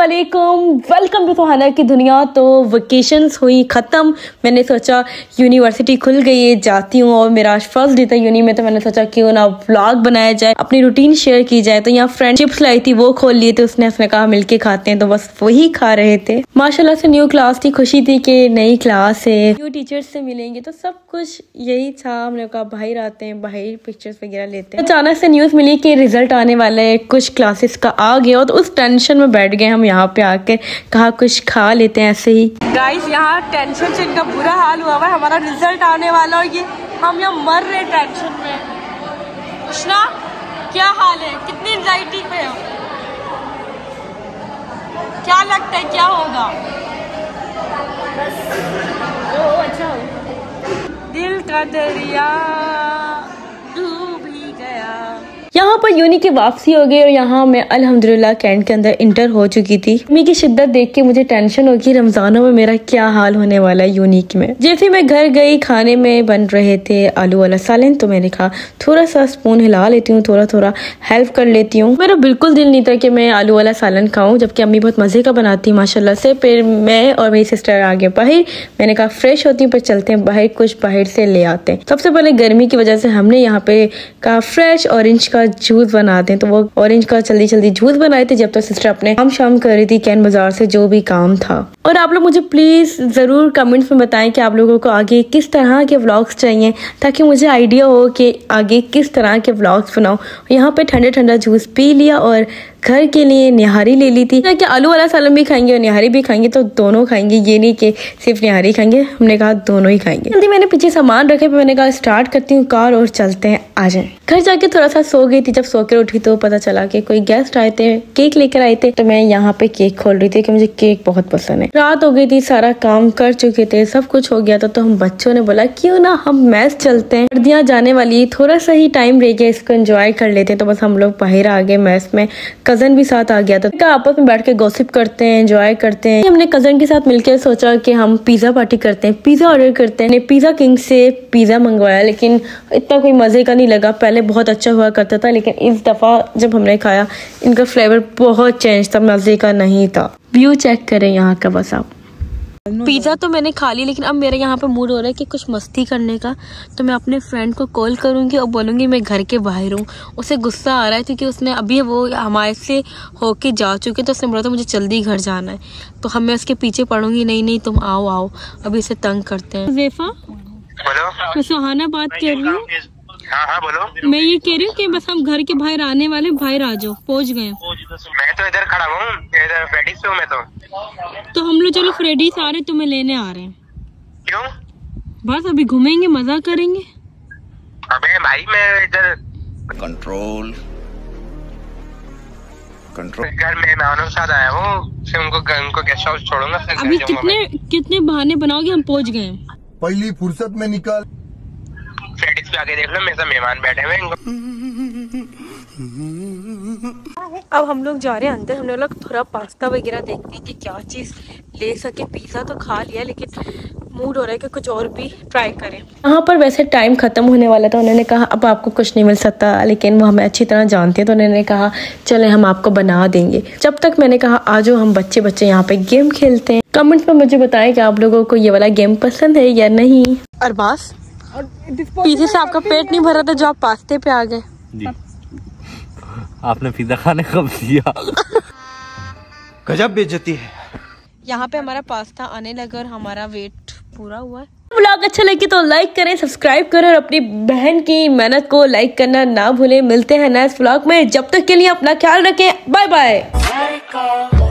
वालेकुम welcome to सुहाना की दुनिया तो वेकेशंस हुई, ख़त्म. मैंने सोचा यूनिवर्सिटी खुल गई है, जाती हूँ और मेरा फ़र्स्ट डे था यूनी में तो मैंने सोचा क्यों ना व्लॉग बनाया जाए, अपनी रूटीन शेयर की जाए. तो यहाँ फ्रेंड चिप्स लाई थी, वो खोल लिए थे, उसने उसने कहा मिलके खाते हैं तो बस वही खा रहे थे. माशाल्लाह से न्यू क्लास थी, खुशी थी कि नई क्लास है. न्यू टीचर्स से मिलेंगे तो सब कुछ यही था. हमने कहा बाहर आते हैं बाहर पिक्चर्स वगैरह लेते हैं. अचानक से न्यूज़ मिली कि रिज़ल्ट आने वाला है, कुछ क्लासेस का आ गया तो उस टेंशन में बैठ गए हम यहाँ पे आके कहा कुछ खा लेते हैं ऐसे ही। गाइस यहाँ टेंशन से इनका बुरा हाल हुआ है हमारा रिज़ल्ट आने वाला और ये हम यहाँ मर रहे टेंशन में। उष्णा क्या हाल है? कितनी एंजाइटी में हो? क्या लगता है क्या होगा? ओ अच्छा। दिल का दरिया। यहाँ पर यूनी की वापसी हो गई और यहाँ मैं अल्हम्दुलिल्लाह कैंट के अंदर इंटर हो चुकी थी। मम्मी की शिद्दत देख के मुझे टेंशन होगी रमजानों में मेरा क्या हाल होने वाला है यूनिक में। जैसे मैं घर गई, खाने में बन रहे थे आलू वाला सालन तो मैंने कहा थोड़ा सा स्पून हिला लेती हूँ थोड़ा थोड़ा हेल्प कर लेती हूँ। मेरा बिल्कुल दिल नहीं था कि मैं आलू वाला सालन खाऊं, जबकि अम्मी बहुत मज़े का बनाती माशाला से। फिर मैं और मेरी सिस्टर आगे बाहर मैंने कहा फ्रेश होती हूँ, पर चलते हैं बाहर, कुछ बाहर से ले आते हैं। सबसे पहले गर्मी की वजह से हमने यहाँ पे कहा फ्रेश ऑरेंज का जूस बनाते हैं तो वो ऑरेंज का जल्दी जल्दी जूस बनाए थे, जब तक तो सिस्टर अपने काम शाम कर रही थी कैन बाज़ार से, जो भी काम था। और आप लोग मुझे प्लीज़ ज़रूर कमेंट्स में बताएँ कि आप लोगों को आगे किस तरह के व्लॉग्स चाहिए, ताकि मुझे आइडिया हो कि आगे किस तरह के व्लॉग्स बनाओ यहाँ पे ठंडा ठंडा जूस पी लिया और घर के लिए निहारी ले ली थी। कि आलू वाला सालन भी खाएँगे और निहारी भी खाएँगे तो दोनों खाएँगे। ये नहीं कि सिर्फ़ निहारी खाएँगे, हमने कहा दोनों ही खाएँगे। जल्दी मैंने पीछे सामान रखे पे मैंने कहा स्टार्ट करती हूँ कार और चलते हैं, आ जाए। घर जाके थोड़ा सा सो गई थी, जब सो कर उठी तो पता चला कि कोई गेस्ट आए थे केक लेकर आए थे तो मैं यहाँ पे केक खोल रही थी कि मुझे केक बहुत पसंद है। रात हो गई थी, सारा काम कर चुके थे, सब कुछ हो गया था तो हम बच्चों ने बोला, क्यों ना हम मैच चलते हैं? सर्दियाँ जाने वाली थोड़ा सा ही टाइम रह गया, इसको एंजॉय कर लेते हैं तो बस हम लोग बाहर आ गए मैच में। कज़न भी साथ आ गया था। आपस में बैठ के गॉसिप करते हैं एंजॉय करते हैं। हमने कज़न के साथ मिलकर सोचा कि हम पिज्जा पार्टी करते हैं पिज्जा ऑर्डर करते हैं। पिज्जा किंग से पिज्जा मंगवाया, लेकिन इतना कोई मज़े का नहीं लगा। पहले बहुत अच्छा हुआ करता था, लेकिन इस दफ़ा जब हमने खाया, इनका फ्लेवर बहुत चेंज था, मज़े का नहीं था। व्यू चेक करें यहाँ का बस आप। पिज़्ज़ा तो मैंने खा ली लेकिन अब मेरे यहाँ पे मूड हो रहा है कि कुछ मस्ती करने का। तो मैं अपने फ्रेंड को कॉल करूँगी और बोलूँगी मैं घर के बाहर हूँ। उसे गुस्सा आ रहा है क्योंकि उसने अभी वो हमारे से होके जा चुके तो उसने बोला था मुझे जल्दी घर जाना है। तो हम मैं उसके पीछे पढ़ूँगी नहीं नहीं तुम आओ आओ। अभी इसे तंग करते हैं। जेफा मैं सुहाना बात कर रही हूँ। हाँ हाँ मैं ये कह रही हूँ कि बस हम घर के बाहर आने वाले बाहर आ जाओ पहुँच गए। मैं तो इधर खड़ा हूँ इधर फ्रेडिस पे हूँ मैं तो। तो हम लोग चलो फ्रेडी आ रहे तुम्हें लेने आ रहे हैं। क्यों? बस अभी घूमेंगे मज़ा करेंगे। अबे भाई मैं इधर कंट्रोल कंट्रोल घर में मेहमानों के साथ आया हूँ फिर उनको उनको गेस्ट हाउस छोड़ूँगा फिर अभी कितने कितने बहाने बनाओगे हम पहुँच गए। पहली फुर्सत में निकाल। मैं। फ्रेडिस पे आके देख लो मेरे साथ मेहमान बैठे हुए हैं इनको अब हम लोग जा रहे हैं अंदर हमने लोग थोड़ा पास्ता वगैरह देखते हैं कि क्या चीज़ ले सके। पिज़्ज़ा तो खा लिया लेकिन मूड हो रहा है कि कुछ और भी ट्राई करें। यहाँ पर वैसे टाइम ख़त्म होने वाला था उन्होंने कहा अब आपको कुछ नहीं मिल सकता। लेकिन वो हमें अच्छी तरह जानते हैं तो उन्होंने कहा चले हम आपको बना देंगे। जब तक मैंने कहा आज हम बच्चे बच्चे यहाँ पे गेम खेलते हैं। कमेंट में मुझे बताएँ कि आप लोगों को ये वाला गेम पसंद है या नहीं। अरबास पीछे से आपका पेट नहीं भरा था जो आप पास्ते पे आ गए। जी। आपने पिज्जा खाने कब दिया? गजब बेचती है। यहाँ पे हमारा पास्ता आने लगा और हमारा वेट पूरा हुआ है। ब्लॉग अच्छा लगे तो लाइक करें सब्सक्राइब करें और अपनी बहन की मेहनत को लाइक करना ना भूलें। मिलते हैं नेक्स्ट ब्लॉग में। जब तक के लिए अपना ख्याल रखें। Bye bye.